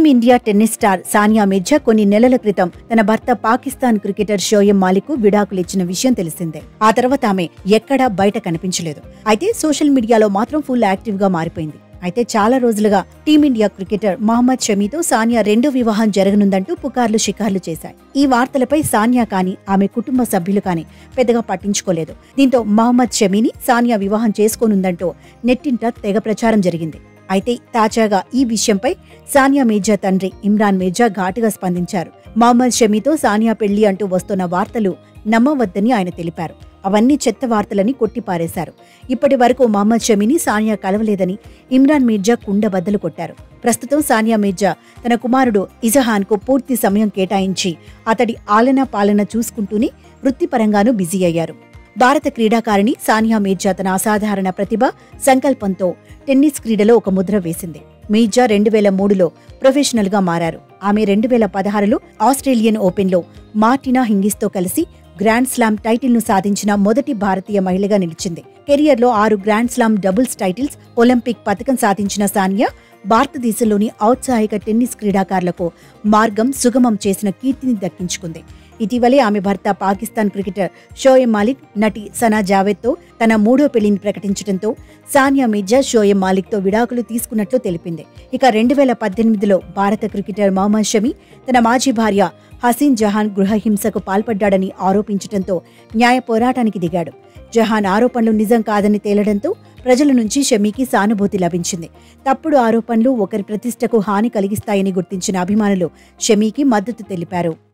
Team India tennis star Sania Mirza కొన్ని నెలల క్రితం తన భర్త పాకిస్తాన్ క్రికెటర్ షోయం మాలిక్ విడాకులు ఇచ్చిన విషయం తెలిసిందే. ఆ తర్వాత ఆమె ఎక్కడా బయట కనిపించలేదు. అయితే సోషల్ మీడియాలో మాత్రం ఫుల్ యాక్టివ్గా మారిపోయింది. అయితే చాలా రోజులుగా టీమిండియా క్రికెటర్ మహమ్మద్ షమీతో సానియా రెండో వివాహం జరగనుందంటూ పుకార్లు షికార్లు చేశాయి. ఈ వార్తలపై సానియా కానీ ఆమె కుటుంబ సభ్యులు కానీ పెద్దగా పట్టించుకోలేదు. దీంతో మహమ్మద్ షమీని సానియా వివాహం చేసుకోనుందంటూ నెట్టింట తెగ ప్రచారం జరిగింది. అయితే తాజాగా ఈ విషయంపై సానియా మీర్జా తండ్రి ఇమ్రాన్ మీర్జా ఘాటుగా స్పందించారు. మహమ్మద్ షమీతో సానియా పెళ్ళి అంటూ వస్తున్న వార్తలు నమ్మవద్దని ఆయన తెలిపారు. అవన్నీ చెత్త వార్తలని కొట్టిపారేశారు. ఇప్పటి వరకు మహమ్మద్ షమీని సానియా కలవలేదని ఇమ్రాన్ మీర్జా కుండ బద్దలు కొట్టారు. ప్రస్తుతం సానియా మీర్జా తన కుమారుడు ఇజహాన్కు పూర్తి సమయం కేటాయించి అతడి ఆలనా పాలన చూసుకుంటూనే వృత్తిపరంగానూ బిజీ అయ్యారు. భారత క్రీడాకారిణి సానియా మీర్జా తన అసాధారణ ప్రతిభ సంకల్పంతో టెన్నిస్ క్రీడలో ఒక ముద్ర వేసింది. మీర్జా రెండు వేల మూడులో ప్రొఫెషనల్గా మారారు. ఆమె రెండు వేల పదహారులో ఆస్ట్రేలియన్ ఓపెన్లో మార్టినా హింగిస్తో కలిసి గ్రాండ్ స్లామ్ టైటిల్ను సాధించిన మొదటి భారతీయ మహిళగా నిలిచింది. కెరియర్లో ఆరు grand slam doubles titles Olympic పథకం సాధించిన సానియా భారతదేశంలోని ఔత్సాహిక టెన్నిస్ క్రీడాకారులకు మార్గం సుగమం చేసిన కీర్తిని దక్కించుకుంది. ఇటీవలే ఆమె భర్త పాకిస్తాన్ క్రికెటర్ షోయబ్ మాలిక్ నటి సనా జావేద్తో తన మూడో పెళ్ళిని ప్రకటించడంతో సానియా మిర్జా షోయబ్ మాలిక్తో విడాకులు తీసుకున్నట్లు తెలిపింది. ఇక రెండు వేల పద్దెనిమిదిలో భారత క్రికెటర్ మహమ్మద్ షమి తన మాజీ భార్య హసీన్ జహాన్ గృహహింసకు పాల్పడ్డాడని ఆరోపించడంతో న్యాయ పోరాటానికి దిగాడు. జహాన్ ఆరోపణలు నిజం కాదని తేలడంతో ప్రజల నుంచి షమీకి సానుభూతి లభించింది. తప్పుడు ఆరోపణలు ఒకరి ప్రతిష్టకు హాని కలిగిస్తాయని గుర్తించిన అభిమానులు షమీకి మద్దతు తెలిపారు.